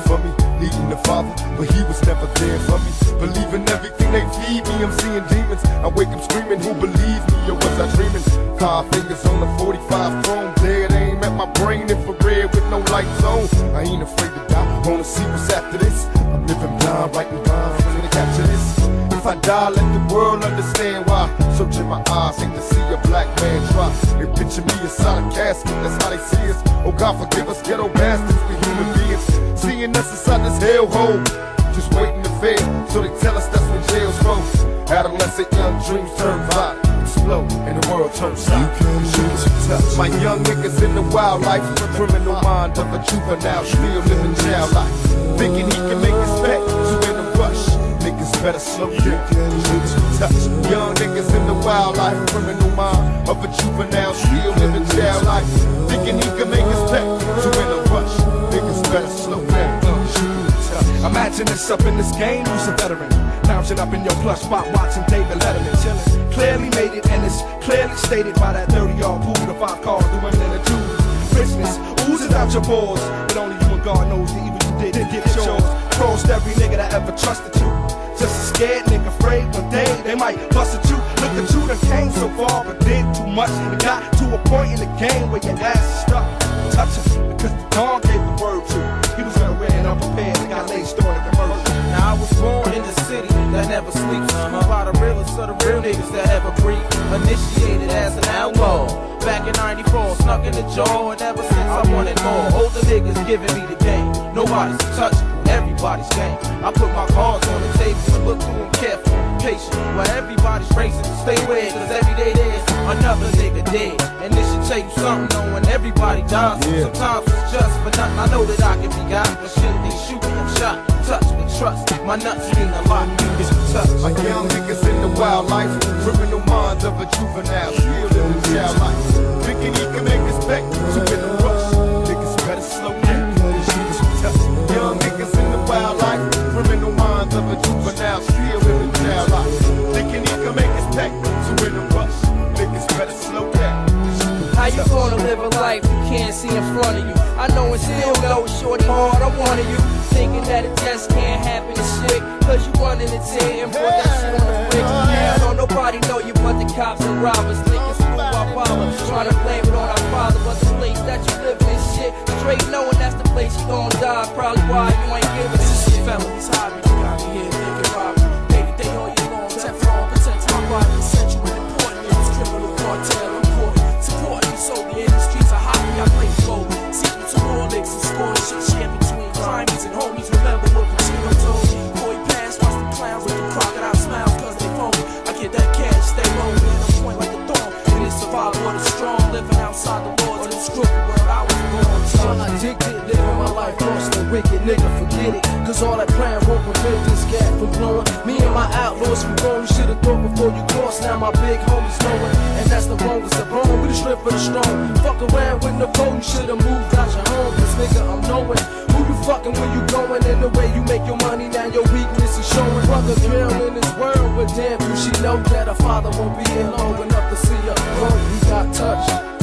for me, needing the father, but he was never there for me. Believing everything they feed me, I'm seeing demons. I wake up screaming, who believes me or was I dreaming? Five fingers on the 45 chrome, dead aim at my brain infrared with no lights on. I ain't afraid to die, wanna see what's after this. I'm living blind, writing Searching my eyes, hate to see a black man try. They picture me inside a casket, that's how they see us. Oh God, forgive us, ghetto bastards, we human beings. Seeing us inside this hellhole, just waiting to fail. So they tell us that's when jail's for. Adolescent young dreams turn violent, explode, and the world turns south. My young niggas in the wildlife, criminal mind of a juvenile, still living jail life. Thinking he can make his back, so in a rush. Niggas better slow down, touch. Wildlife, criminal mind of a juvenile, still living jail life. Thinking he can make his back, so in a rush. Niggas better slow down. Imagine this up in this game, who's a veteran? Lounging up in your plush spot, watching David Letterman chillin'. Clearly made it, and it's clearly stated by that 30 yard pool, the five cars, the women and the Jews. Business oozes out your pores, but only you and God knows the evil you did to get yours. Crossed every nigga that ever trusted you. Just a scared nigga, afraid one day they might bust at you. At you, done came so far, but did too much. And got to a point in the game where your ass is stuck. Touch him, because the Don gave the word to. He was gonna wear unprepared and got laid storing the commercial. Now I was born in the city that never sleeps. Grew by the realest of the real niggas that ever breathe. Initiated as an outlaw. Back in 94, snuck in the jaw, and ever since I wanted more. Older niggas giving me the game. Nobody's touchable, everybody's game. I put my cards on the table and look through everybody's racing stay away, cause every day there's another nigga dead. And this should tell you something, knowing everybody dies. Sometimes it's just for nothing. I know that I can be got, but shit, they shoot shooting and shot. Touch with trust, my nuts mean a lot. It's touch. My young niggas in the wildlife, criminal minds of a juvenile, still I know and still know it's shorty hard, I wanted you. Thinking that it just can't happen and shit. Cause you running the tear and put that shit on the bricks. Now don't nobody know you but the cops and robbers. Thinking screw our power. Trying to blame it on our father, but the place that you live in shit. Straight knowing that's the place you gon' die. Probably why you ain't giving a shit. Felonies hobby, outside the walls of this crooked world I was born. I'm addicted, living my life lost no wicked nigga, forget it. Cause all that plan won't prevent this gap from blowing. Me and my outlaws from going, you should've thought before you crossed. Now my big homies knowing, and that's the wrongest of wrong. We the strip for the strong. Fuck around with the foe, you should've moved out your home. Cause nigga, I'm knowing who you fucking when you going, and the way you make your money. Now your weakness is showing. Brother girl in this world, but damn, you she know that her father won't be here long enough to see her grow. He got touched.